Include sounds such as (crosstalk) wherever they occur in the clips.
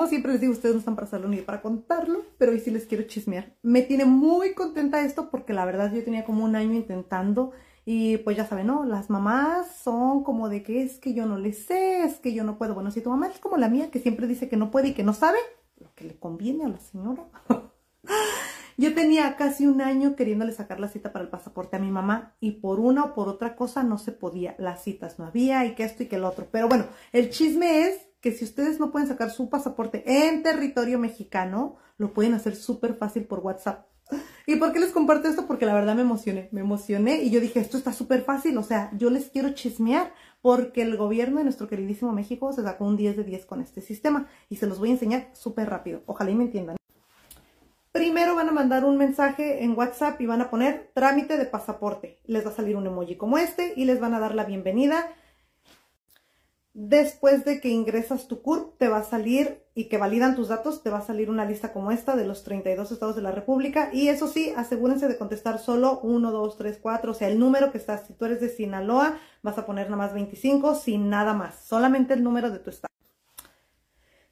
como siempre les digo, ustedes no están para hacerlo ni para contarlo, pero hoy sí les quiero chismear. Me tiene muy contenta esto porque la verdad yo tenía como un año intentando y pues ya saben, ¿no? Las mamás son como de que es que yo no le sé, es que yo no puedo. Bueno, si tu mamá es como la mía que siempre dice que no puede y que no sabe, lo que le conviene a la señora. (laughs) Yo tenía casi un año queriéndole sacar la cita para el pasaporte a mi mamá y por una o por otra cosa no se podía. Las citas no había y que esto y que el otro. Pero bueno, el chisme es que si ustedes no pueden sacar su pasaporte en territorio mexicano, lo pueden hacer súper fácil por WhatsApp. ¿Y por qué les comparto esto? Porque la verdad me emocioné, me emocioné y yo dije, esto está súper fácil, o sea, yo les quiero chismear porque el gobierno de nuestro queridísimo México se sacó un 10 de 10 con este sistema y se los voy a enseñar súper rápido, ojalá y me entiendan. Primero van a mandar un mensaje en WhatsApp y van a poner trámite de pasaporte. Les va a salir un emoji como este y les van a dar la bienvenida. Después de que ingresas tu CURP, te va a salir y que validan tus datos, te va a salir una lista como esta de los 32 estados de la República. Y eso sí, asegúrense de contestar solo 1, 2, 3, 4, o sea, el número que está. Si tú eres de Sinaloa, vas a poner nada más 25 sin nada más, solamente el número de tu estado.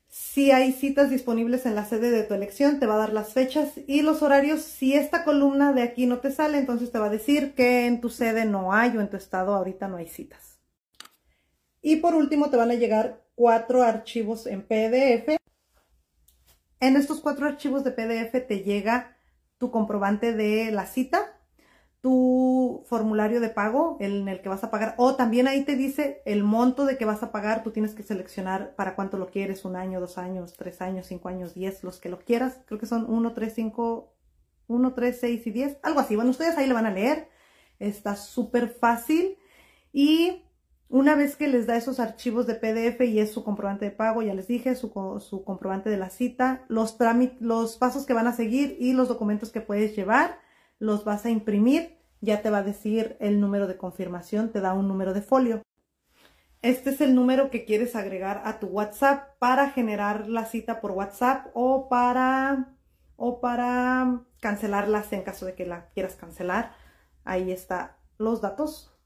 Si hay citas disponibles en la sede de tu elección, te va a dar las fechas y los horarios. Si esta columna de aquí no te sale, entonces te va a decir que en tu sede no hay o en tu estado ahorita no hay citas. Y por último te van a llegar cuatro archivos en PDF. En estos cuatro archivos de PDF te llega tu comprobante de la cita, tu formulario de pago en el que vas a pagar o también ahí te dice el monto de que vas a pagar, tú tienes que seleccionar para cuánto lo quieres, un año, dos años, tres años, cinco años, diez, los que lo quieras, creo que son uno, tres, cinco, uno, tres, seis y diez, algo así, bueno, ustedes ahí le van a leer, está súper fácil. Y una vez que les da esos archivos de PDF y es su comprobante de pago, ya les dije, su, su comprobante de la cita, los, los pasos que van a seguir y los documentos que puedes llevar, los vas a imprimir, ya te va a decir el número de confirmación, te da un número de folio. Este es el número que quieres agregar a tu WhatsApp para generar la cita por WhatsApp o para, o para cancelarlas en caso de que la quieras cancelar. Ahí está los datos.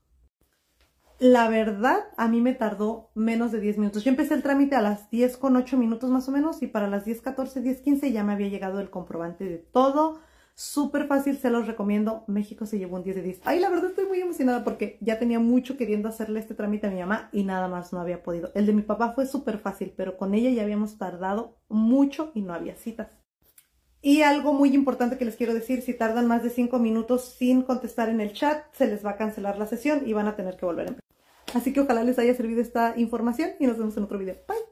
La verdad, a mí me tardó menos de 10 minutos. Yo empecé el trámite a las 10 con 8 minutos más o menos y para las 10, 14, 10, 15 ya me había llegado el comprobante de todo Súper fácil, se los recomiendo. México se llevó un 10 de 10. Ay, la verdad estoy muy emocionada porque ya tenía mucho queriendo hacerle este trámite a mi mamá y nada más no había podido. El de mi papá fue súper fácil, pero con ella ya habíamos tardado mucho y no había citas. Y algo muy importante que les quiero decir, si tardan más de 5 minutos sin contestar en el chat, se les va a cancelar la sesión y van a tener que volver a. Así que ojalá les haya servido esta información y nos vemos en otro video. Bye.